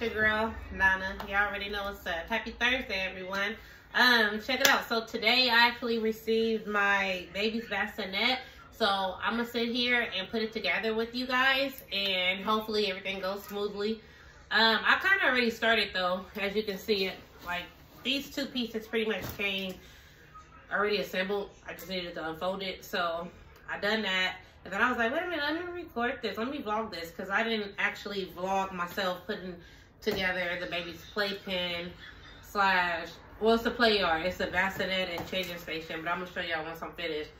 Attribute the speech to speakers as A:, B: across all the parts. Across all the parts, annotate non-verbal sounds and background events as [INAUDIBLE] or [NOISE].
A: Your girl Nana. Y'all already know what's up. Happy Thursday, everyone. Um, check it out. So today I actually received my baby's bassinet. So I'm gonna sit here and put it together with you guys, and hopefully everything goes smoothly. Um, I kind of already started though, as you can see it. Like these two pieces pretty much came already assembled. I just needed to unfold it. So I done that. And then I was like, wait a minute, let me record this. Let me vlog this. Because I didn't actually vlog myself putting together the baby's playpen slash, well, it's a play yard. It's a bassinet and changing station. But I'm to show y'all once I'm finished.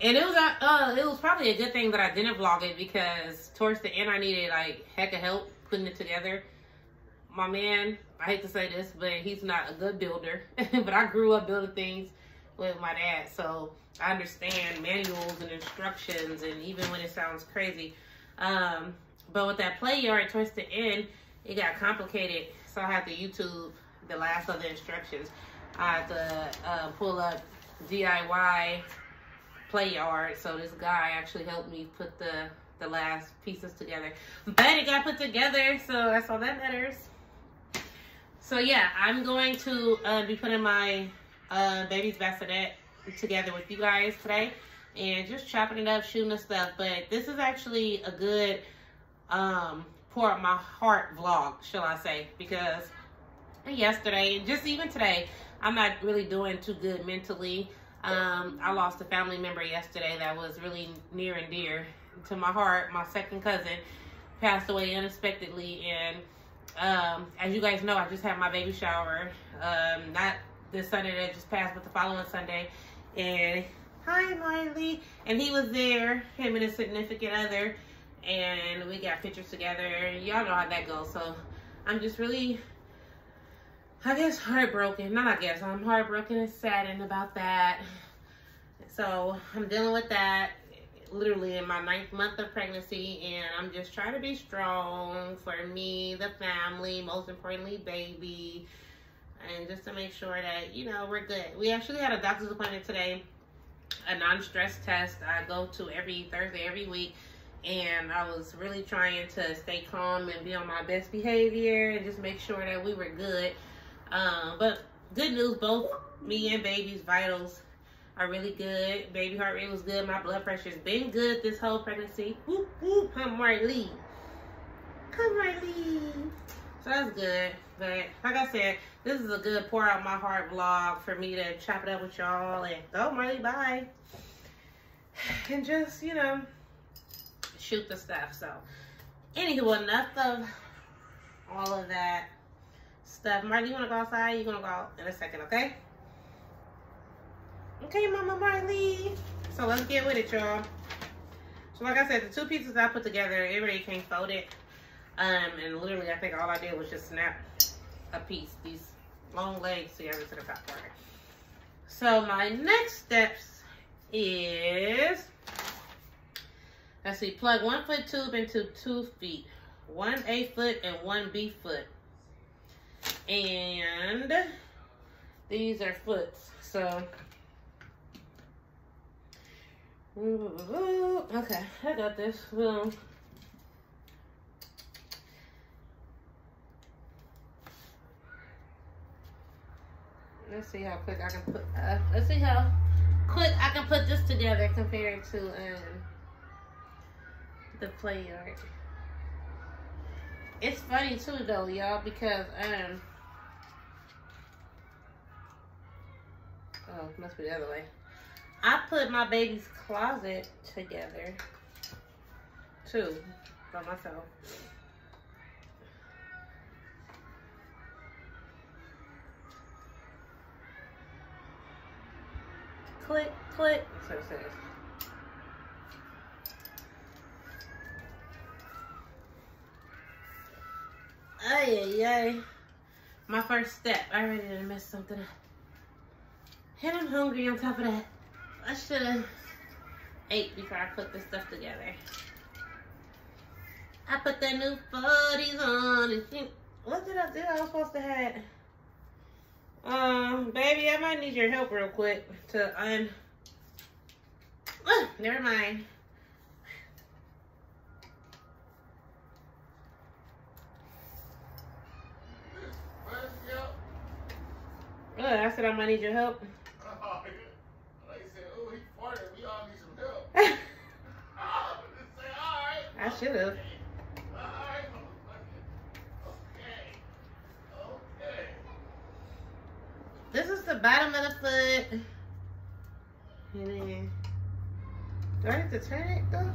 A: And it was uh, uh, it was probably a good thing that I didn't vlog it because towards the end I needed like heck of help putting it together. My man, I hate to say this, but he's not a good builder. [LAUGHS] but I grew up building things with my dad. So I understand manuals and instructions and even when it sounds crazy. Um, but with that play yard towards the end, it got complicated. So I had to YouTube the last of the instructions. I had to uh, pull up DIY play yard. So this guy actually helped me put the, the last pieces together. But it got put together, so that's all that matters. So yeah, I'm going to uh, be putting my uh, baby's bassinet together with you guys today and just chopping it up, shooting the stuff. But this is actually a good um, pour out my heart vlog, shall I say, because yesterday, just even today, I'm not really doing too good mentally. Um, I lost a family member yesterday that was really near and dear to my heart. My second cousin passed away unexpectedly, and um, as you guys know, I just had my baby shower. Um, not this Sunday that just passed, but the following Sunday. And hi, Miley. And he was there, him and his significant other. And we got pictures together. Y'all know how that goes. So I'm just really, I guess, heartbroken. Not I guess, I'm heartbroken and saddened about that. So I'm dealing with that literally in my ninth month of pregnancy and I'm just trying to be strong for me, the family, most importantly, baby and just to make sure that, you know, we're good. We actually had a doctor's appointment today, a non-stress test I go to every Thursday, every week. And I was really trying to stay calm and be on my best behavior and just make sure that we were good. Um, but good news, both me and baby's vitals are really good. Baby heart rate was good. My blood pressure's been good this whole pregnancy. Whoop, whoop, come Marley. Come Marley. So that's good. But like I said, this is a good pour out my heart vlog for me to chop it up with y'all and go Marley, bye. And just, you know, shoot the stuff. So anywho, enough of all of that stuff. Marley, you wanna go outside? You're gonna go out in a second, okay? Okay, Mama Marley. So let's get with it, y'all. So like I said, the two pieces I put together, it really came folded. Um, and literally, I think all I did was just snap a piece, these long legs together to the top part. So my next steps is, let's see, plug one foot tube into two feet, one A foot and one B foot. And these are foots. So, okay, I got this. Well, let's see how quick I can put, uh, let's see how quick I can put this together compared to um, the play yard. It's funny too though, y'all, because, um, oh, must be the other way. I put my baby's closet together too by myself. click, click. That's what it says. Ay, ay, ay. My first step. I already didn't mess something up. And I'm hungry on top of that. I should have ate before I put this stuff together. I put the new 40s on. And what did I do? I was supposed to have... Um, baby, I might need your help real quick to un... Uh, never mind. I said I might need your help?
B: Oh, like I said, oh, he farted. We all need some help. [LAUGHS] say, all right.
A: I should have.
B: All right, motherfucker. Okay. Okay.
A: This is the bottom of the foot. And then, do I have to turn it though?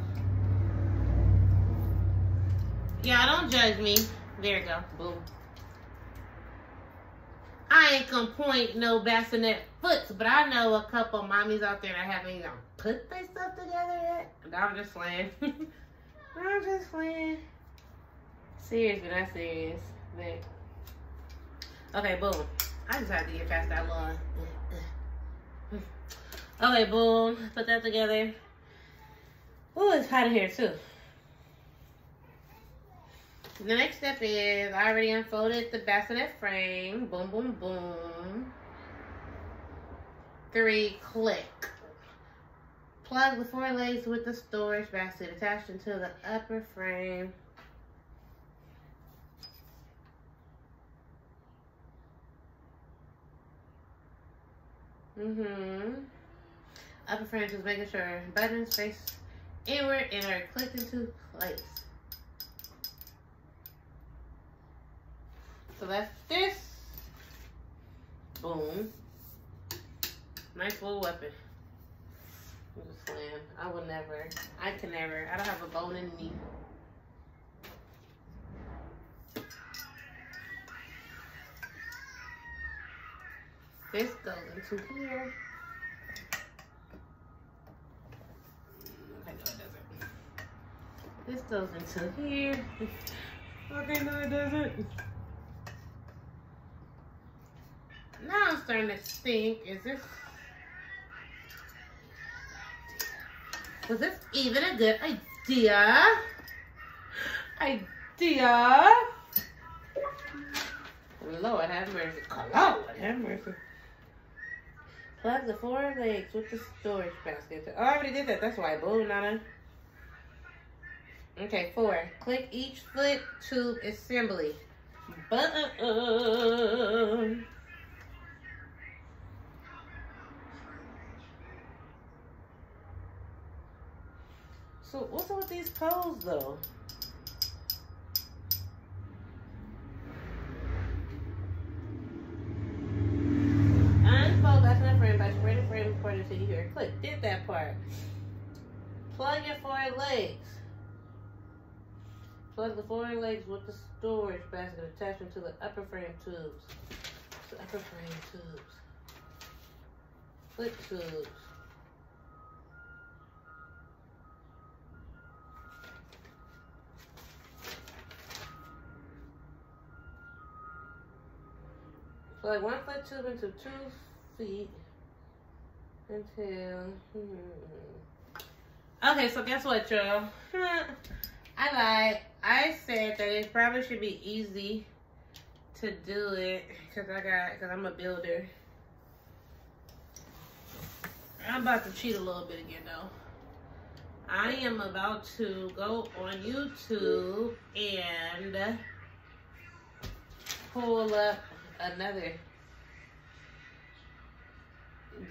A: Yeah, don't judge me. There you go. Boom. I ain't gonna point no bassinet foots, but I know a couple mommies out there that haven't even put their stuff together yet. I'm just playing. [LAUGHS] I'm just playing. Serious, but not serious. But okay, boom. I just had to get past that law. [LAUGHS] Okay, boom. Put that together. Oh, it's hot in here too. The next step is I already unfolded the bassinet frame. Boom, boom, boom. Three, click. Plug the four legs with the storage basket attached into the upper frame. Mm-hmm. Upper frame just making sure buttons face inward and are clicked into place. So that's this. Boom. Nice little weapon. I'm just saying, I would never, I can never, I don't have a bone in me. This goes into here. Okay, no, it doesn't. This goes into here. [LAUGHS] Okay, no, it doesn't. Now I'm starting to think, is this, was this even a good idea? Idea? Lord have mercy. Lord have mercy. Plug the four legs with the storage basket. Oh, I already did that. That's why. Boom, Nana. Okay, four. Click each foot tube assembly. So what's up with these codes though? Unfold that's not frame by spreading frame according to your click. Did that part. Plug your four legs. Plug the four legs with the storage basket attachment to the upper frame tubes. The upper frame tubes. Click tubes. Plug one foot tube into two feet until. Hmm. Okay, so guess what, y'all? [LAUGHS] I lied. I said that it probably should be easy to do it because I got because I'm a builder. I'm about to cheat a little bit again though. I am about to go on YouTube and pull up another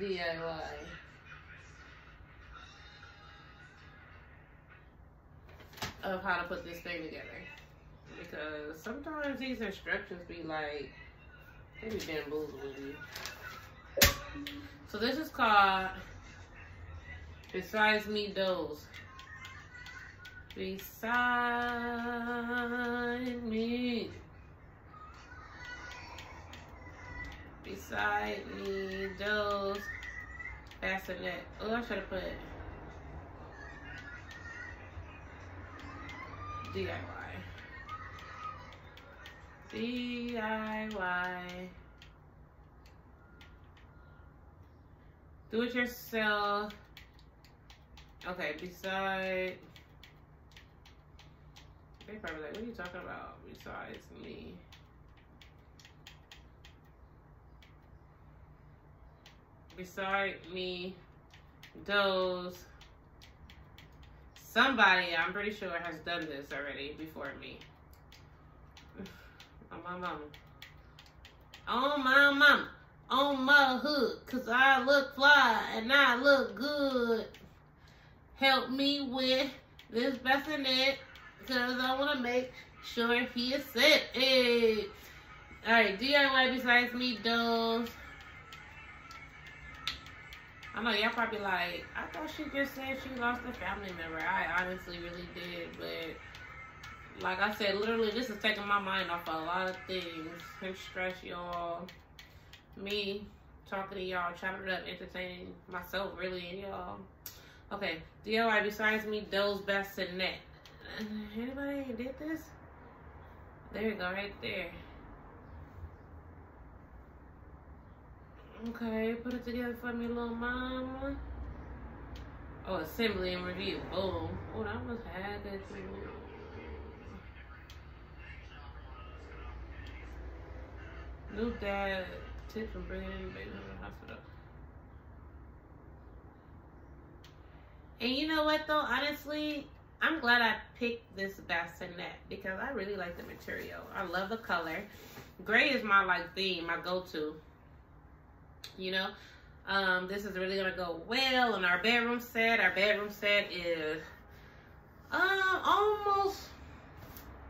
A: DIY. Of how to put this thing together. Because sometimes these instructions be like, they be bamboozling you. So this is called Besides Me Doze. Beside me. Beside me, Doze. Bassinet. Oh, I should have put DIY. DIY. Do it yourself. Okay, beside. They probably like, what are you talking about besides me? Beside me, Doze. Somebody, I'm pretty sure, has done this already before me. [SIGHS] On my mama. On my mama. on my hook, cause I look fly and I look good. Help me with this bassinet, cause I wanna make sure he is set. Hey. Alright, DIY besides me Doze. I know y'all probably like, I thought she just said she lost a family member. I honestly really did, but like I said, literally this is taking my mind off a lot of things. Him stress y'all, me talking to y'all, chopping it up, entertaining myself really and y'all. Okay, DIY besides me, Doze bassinet. Uh, anybody did this? There you go, right there. Okay, put it together for me, little mama. Oh, assembly and review. Boom. oh, that was had that too. New dad tips from bringing in baby to the hospital. And you know what though, honestly, I'm glad I picked this bassinet because I really like the material. I love the color. Gray is my like theme, my go-to you know. Um, this is really gonna go well in our bedroom set. Our bedroom set is um almost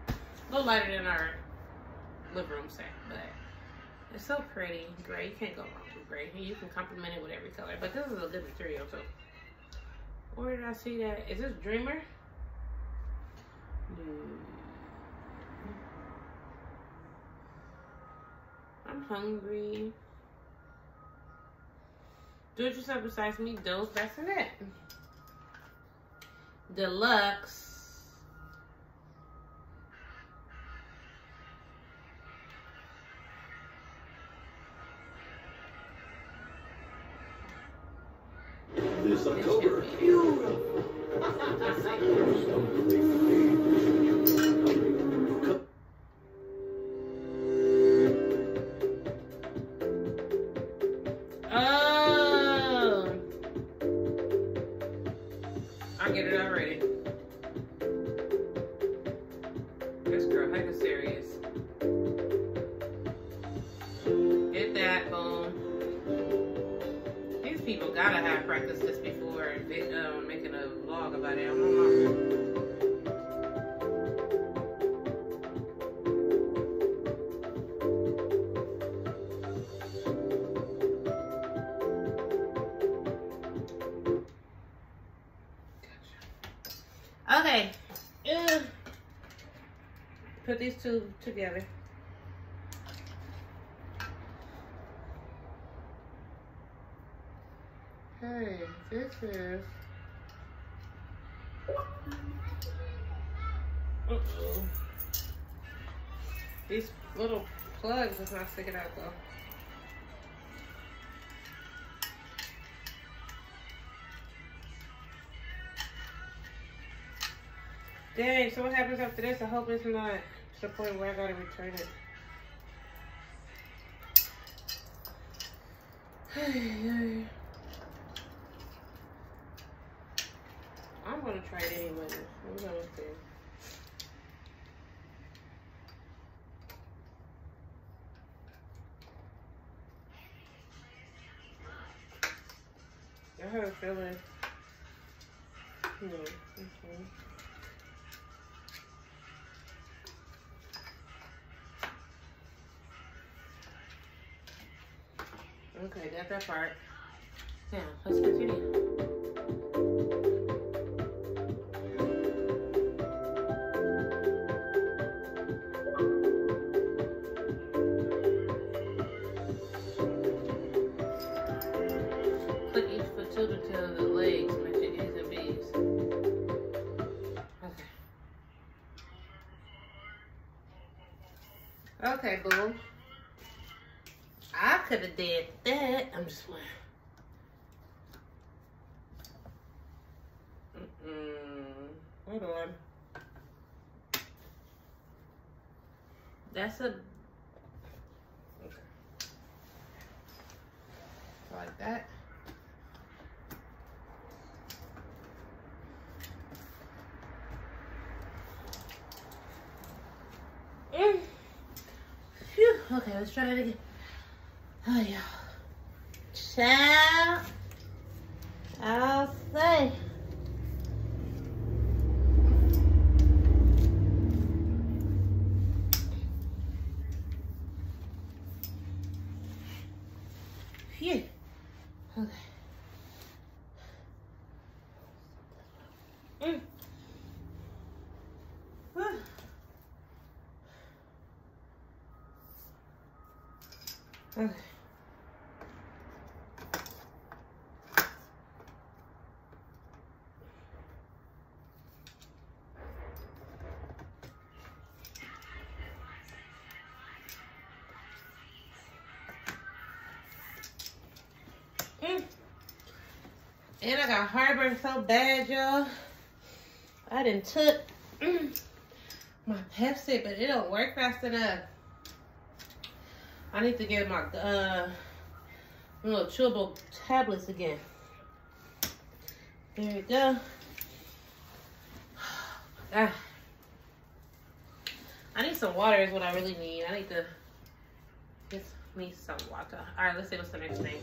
A: a little lighter than our living room set, but it's so pretty. Gray, you can't go wrong with gray. You can complement it with every color, but this is a good material too. Where did I see that? Is this Dreamer? I'm hungry. Do it yourself besides me, those, that's in it. Deluxe. Get it already. Two together. Hey, hmm, this is. Uh-oh. These little plugs is not sticking out though. Dang, so what happens after this? I hope it's not to the point where I gotta return it. [SIGHS] I'm gonna try it anyway. We're gonna see. I have a feeling. No. Okay. Okay, got that part. Now, let's continue. That's a. Okay. Like that. Mm. Phew. Okay, let's try that again. Oh yeah. Child. I'll say. Phew. Okay. Mm. Whew. Okay. Mm. And I got heartburn so bad, y'all. I done took mm, my Pepcid, but it don't work fast enough. I need to get my uh little chewable tablets again. There we go. [SIGHS] Ah. I need some water is what I really need. I need to get me some water. All right, let's see what's the next thing.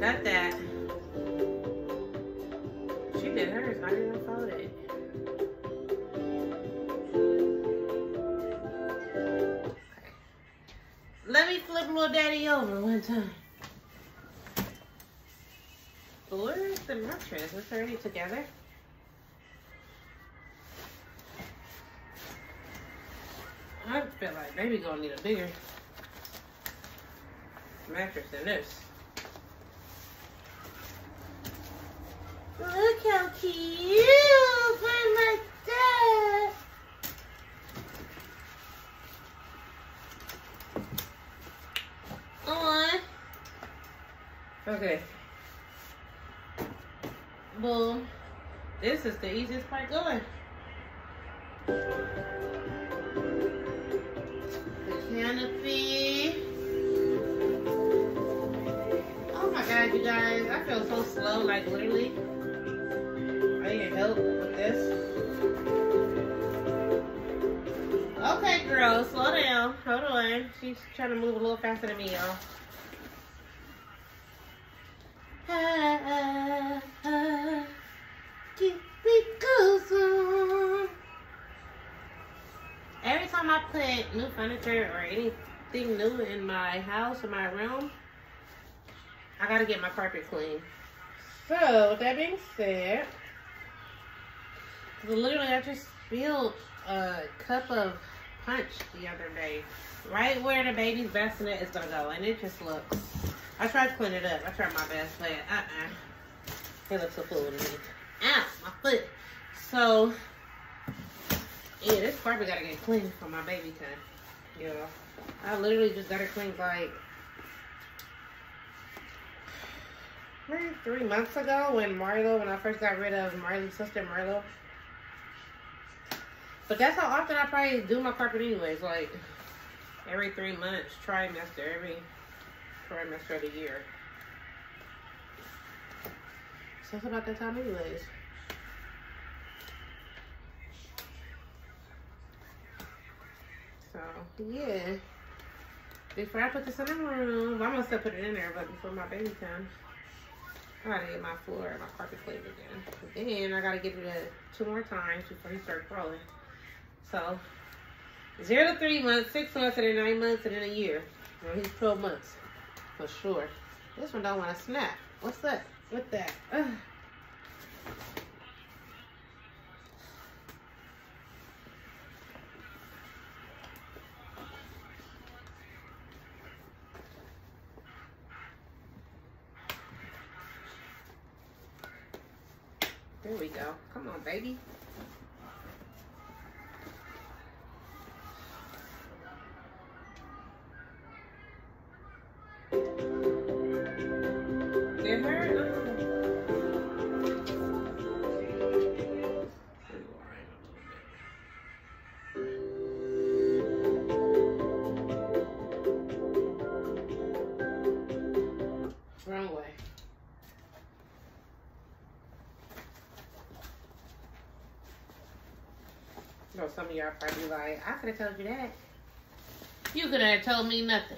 A: Got that. Did hers. I didn't follow it. Let me flip little daddy over one time. Where's the mattress? It's already together. I feel like baby gonna need a bigger mattress than this. Look how cute! I'm like. On. Okay. Boom. This is the easiest part going. The canopy. Oh my god, you guys. I feel so slow, like literally. I with this. Okay, girl, slow down. Hold on. She's trying to move a little faster than me, y'all. Every time I put new furniture or anything new in my house or my room, I gotta get my carpet clean. So, that being said, literally I just spilled a cup of punch the other day, right where the baby's bassinet is gonna go, and it just looks. I tried to clean it up. I tried my best, but uh-uh. It looks so cool to me. Ow, my foot. So, yeah, this carpet gotta get cleaned for my baby time. Yeah. I literally just got it cleaned like three months ago when Marlo, when I first got rid of Marlo's sister Marlo. But that's how often I probably do my carpet anyways, like every three months, trimester, every trimester of the year. So it's about that time anyways. So, yeah. Before I put this in the room, I'm gonna still put it in there, but before my baby comes, I gotta get my floor and my carpet cleaned again. Then I gotta get it a, two more times before he starts crawling. So, zero to three months, six months, and then nine months, and then a year. Well, he's 12 months, for sure. This one don't want to snap. What's that? What that? Ugh. There we go. Come on, baby. Y'all probably like, I could have told you that. You could have told me nothing.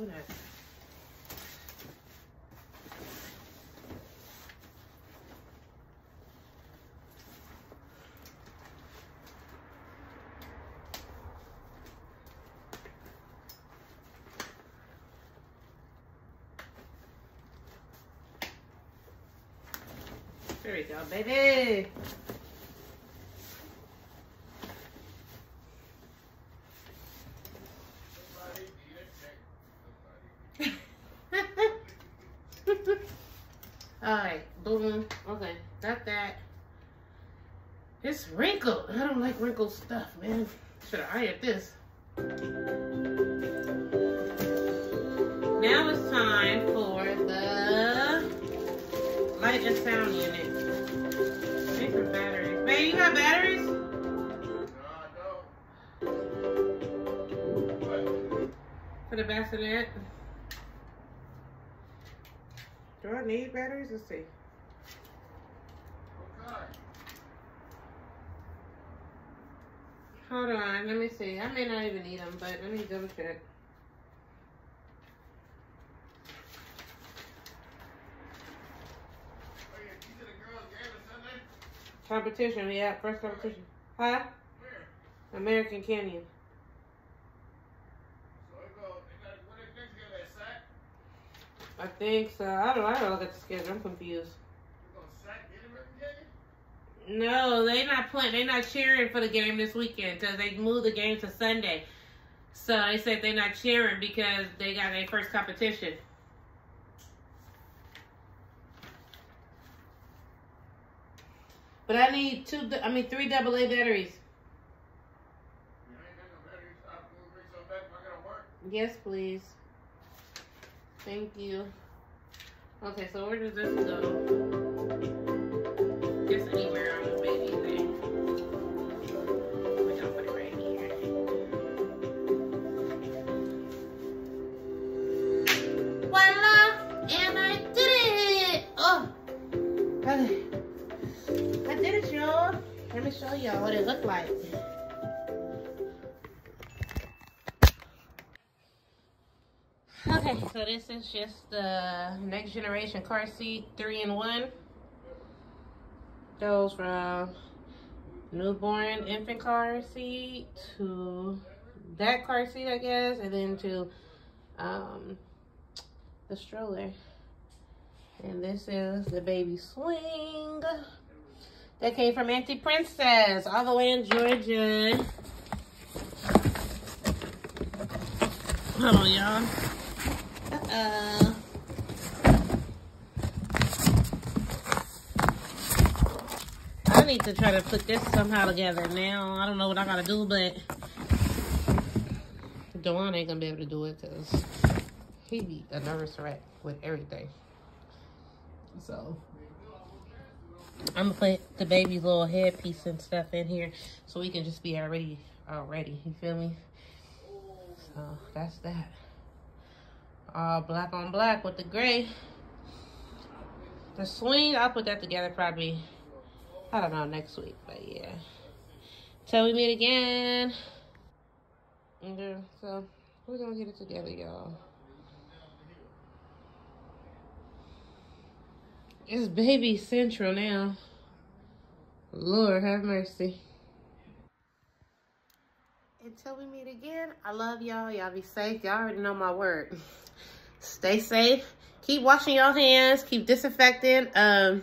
A: That? There we go, baby.
B: Somebody need a check. Somebody.
A: Alright, boom. Okay, got that. It's wrinkled. I don't like wrinkled stuff, man. Should have ironed this. Now it's time for the light and sound unit. These are batteries. Man, you got batteries? For the bassinet. Do I need batteries? Let's see.
B: What kind?
A: Hold on, let me see. I may not even need them, but let me double check.
B: Oh, yeah, you to the girls' game on Sunday?
A: Competition, yeah, first competition. Huh?
B: Where?
A: American Canyon.
B: So it go, they got, what they next game at Sac?
A: I think so. I don't. I don't look at the schedule. I'm confused.
B: We gonna Sac get American game?
A: No, they not playing. They not cheering for the game this weekend because they moved the game to Sunday. So they said they're not cheering because they got their first competition. But I need two. I mean three double A batteries. Yes, please. Thank you. Okay, so where does this go? Just anywhere show y'all what it looked like. Okay, so this is just the next generation car seat, three in one. Goes from newborn infant car seat to that car seat, I guess, and then to um, the stroller. And this is the baby swing that came from Auntie Princess, all the way in Georgia. Hold on, y'all. Uh-oh. I need to try to put this somehow together now. I don't know what I gotta do, but Dewan ain't gonna be able to do it because he be a nervous wreck with everything. So I'm gonna put the baby's little headpiece and stuff in here so we can just be already already. You feel me? So that's that all black on black with the gray. The swing, I'll put that together probably, I don't know, next week. But yeah. Till we meet again. Okay, uh, so we're to get it together, y'all. It's baby central now. Lord have mercy. Until we meet again, I love y'all. Y'all be safe. Y'all already know my word. [LAUGHS] Stay safe. Keep washing your hands. Keep disinfecting. Um,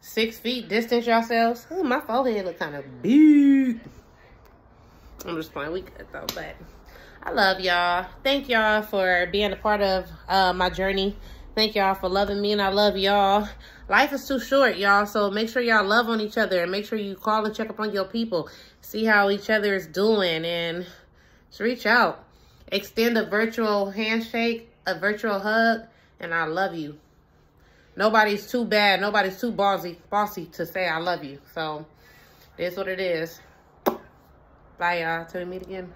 A: six feet distance yourselves. Ooh, my forehead look kind of big. I'm just playing. We good though, but I love y'all. Thank y'all for being a part of uh, my journey. Thank y'all for loving me, and I love y'all. Life is too short, y'all, so make sure y'all love on each other, and make sure you call and check up on your people. See how each other is doing, and just reach out. Extend a virtual handshake, a virtual hug, and I love you. Nobody's too bad. Nobody's too bossy, bossy to say I love you. So, it is what it is. Bye, y'all. Till we meet again.